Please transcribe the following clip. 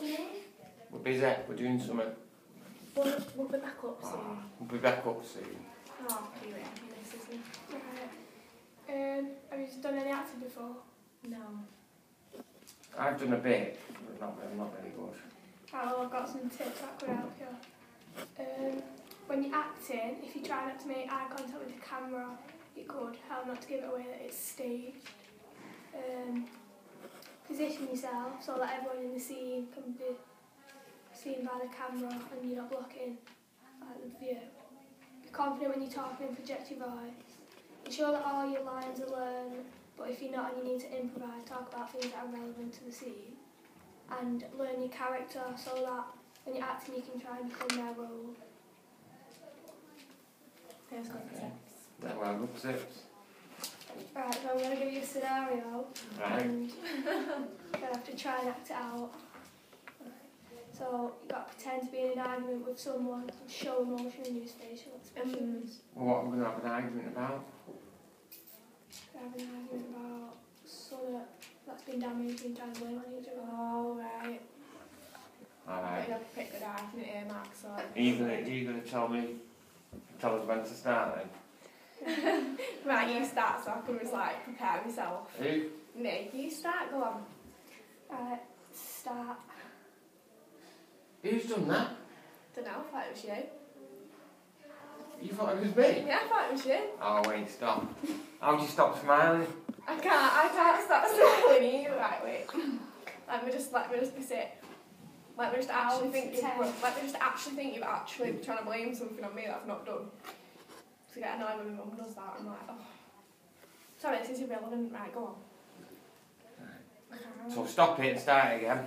do you mean? We're busy. We're doing something. We'll, we'll be back up soon. Ah, we'll be back up soon. Oh, you ain't this, isn't? Right. Um, have you done any acting before? No. I've done a bit, but not, I'm not very good. Oh, I've got some tips that could help you. Um, when you're acting, if you try not to make eye contact with the camera, it could help not to give it away that it's staged. Position yourself so that everyone in the scene can be seen by the camera and you're not blocking like, the view. Be confident when you're talking and project your voice. Ensure that all your lines are learned, but if you're not and you need to improvise, talk about things that are relevant to the scene. And learn your character so that when you're acting you can try and become their role. There's good Okay. tips. Yeah, well, good tips. Right, so I'm going to give you a scenario Right. and you'll have to try and act it out. So you've got to pretend to be in an argument with someone and show emotion and use facial expressions. Well, what am I going to have an argument about? You're having an argument about something that's been damaged and trying to blame on each other. Oh, right. I bet Alright. you have to pick good argument here, Max. So. Are you going to, are you going to tell me, tell us when to start then? Right, you start so I can just like prepare myself. Who? Nick, you start, go on. Right, start. Who's done that? Don't know, I thought it was you. You thought it was me? Yeah, I thought it was you. Oh, wait, stop. How'd you stop smiling? I can't, I can't stop smiling either. Right, wait. Let me just, let me just be sick. Let me just actually I'll think, you, let me just actually think you're actually trying to blame something on me that I've not done. To get annoyed when my mum does that, I'm like, oh. Sorry, this is irrelevant. Right, go on. So stop it and start again.